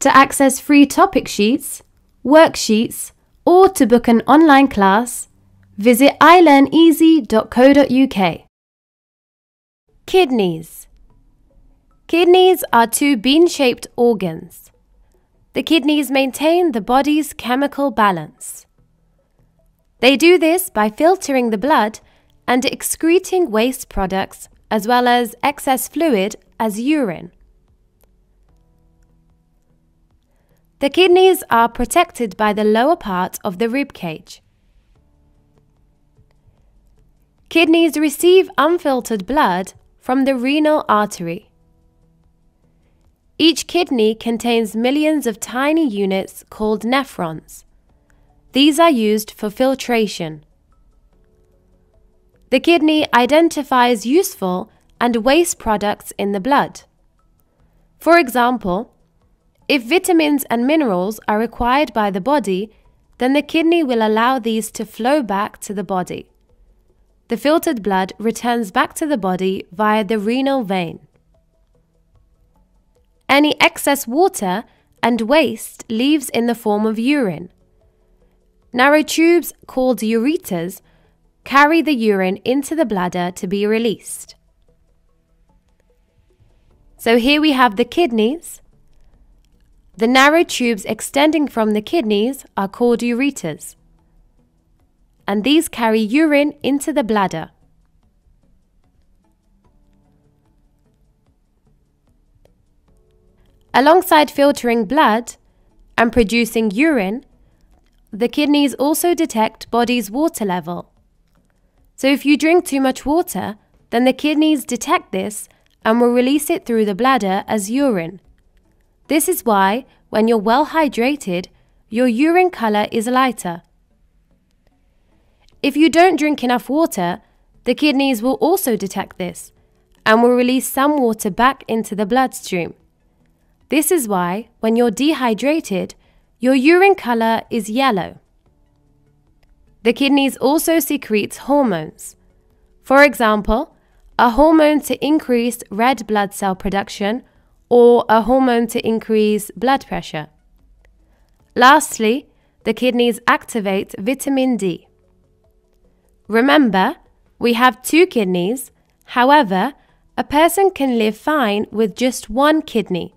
To access free topic sheets, worksheets, or to book an online class, visit ilearneasy.co.uk. Kidneys Kidneys are two bean shaped organs. The kidneys maintain the body's chemical balance. They do this by filtering the blood and excreting waste products as well as excess fluid as urine. The kidneys are protected by the lower part of the rib cage. Kidneys receive unfiltered blood from the renal artery. Each kidney contains millions of tiny units called nephrons. These are used for filtration. The kidney identifies useful and waste products in the blood. For example, if vitamins and minerals are required by the body, then the kidney will allow these to flow back to the body. The filtered blood returns back to the body via the renal vein. Any excess water and waste leaves in the form of urine. Narrow tubes called ureters carry the urine into the bladder to be released. So here we have the kidneys. The narrow tubes extending from the kidneys are called ureters, and these carry urine into the bladder. Alongside filtering blood and producing urine, the kidneys also detect body's water level. So if you drink too much water, then the kidneys detect this and will release it through the bladder as urine. This is why, when you're well hydrated, your urine colour is lighter. If you don't drink enough water, the kidneys will also detect this and will release some water back into the bloodstream. This is why, when you're dehydrated, your urine color is yellow. The kidneys also secrete hormones. For example, a hormone to increase red blood cell production or a hormone to increase blood pressure. Lastly, the kidneys activate vitamin D. Remember, we have two kidneys, however, a person can live fine with just one kidney.